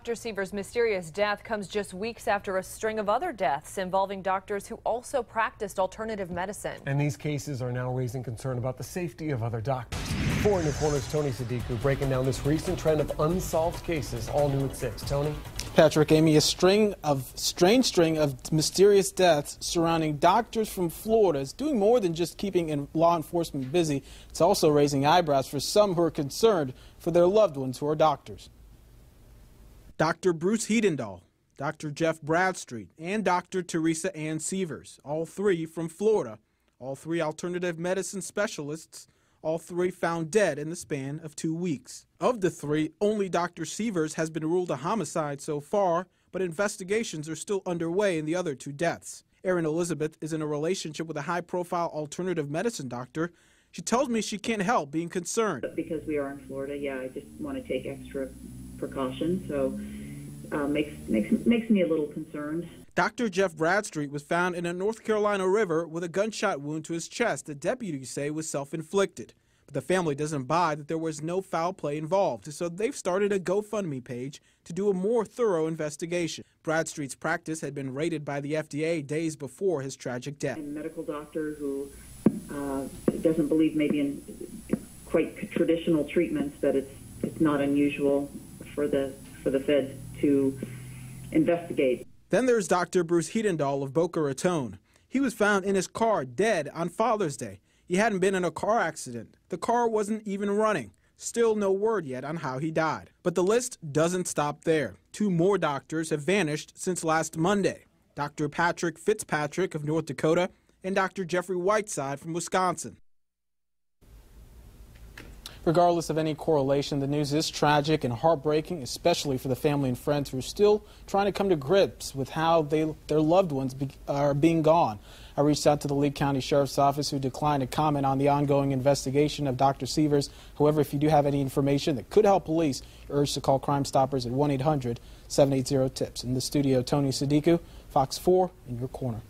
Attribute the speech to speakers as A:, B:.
A: Dr. Sievers' mysterious death comes just weeks after a string of other deaths involving doctors who also practiced alternative medicine.
B: And these cases are now raising concern about the safety of other doctors. For New Corner's Tony Sadiku breaking down this recent trend of unsolved cases, all new at 6. Tony?
C: Patrick, Amy, a string of strange string of mysterious deaths surrounding doctors from Florida is doing more than just keeping law enforcement busy. It's also raising eyebrows for some who are concerned for their loved ones who are doctors. Dr. Bruce Hedendal, Dr. Jeff Bradstreet, and Dr. Teresa Ann Sievers, all three from Florida, all three alternative medicine specialists, all three found dead in the span of two weeks. Of the three, only Dr. Sievers has been ruled a homicide so far, but investigations are still underway in the other two deaths. Erin Elizabeth is in a relationship with a high profile alternative medicine doctor. She tells me she can't help being concerned.
D: Because we are in Florida, yeah, I just want to take extra precaution. So uh, makes makes makes me a little concerned.
C: Dr. Jeff Bradstreet was found in a North Carolina river with a gunshot wound to his chest that deputies say was self-inflicted. But the family doesn't buy that there was no foul play involved, so they've started a GoFundMe page to do a more thorough investigation. Bradstreet's practice had been raided by the FDA days before his tragic death.
D: A medical doctor who uh, doesn't believe maybe in quite traditional treatments that it's it's not unusual for the for the feds to investigate.
C: Then there's Dr. Bruce Hedendal of Boca Raton. He was found in his car dead on Father's Day. He hadn't been in a car accident. The car wasn't even running. Still no word yet on how he died. But the list doesn't stop there. Two more doctors have vanished since last Monday. Dr. Patrick Fitzpatrick of North Dakota and Dr. Jeffrey Whiteside from Wisconsin. Regardless of any correlation, the news is tragic and heartbreaking, especially for the family and friends who are still trying to come to grips with how they, their loved ones be, are being gone. I reached out to the Lee County Sheriff's Office, who declined to comment on the ongoing investigation of Dr. Sievers. However, if you do have any information that could help police, you're urged to call Crime Stoppers at 1 800 780 TIPS. In the studio, Tony Sadiku, Fox 4, in your corner.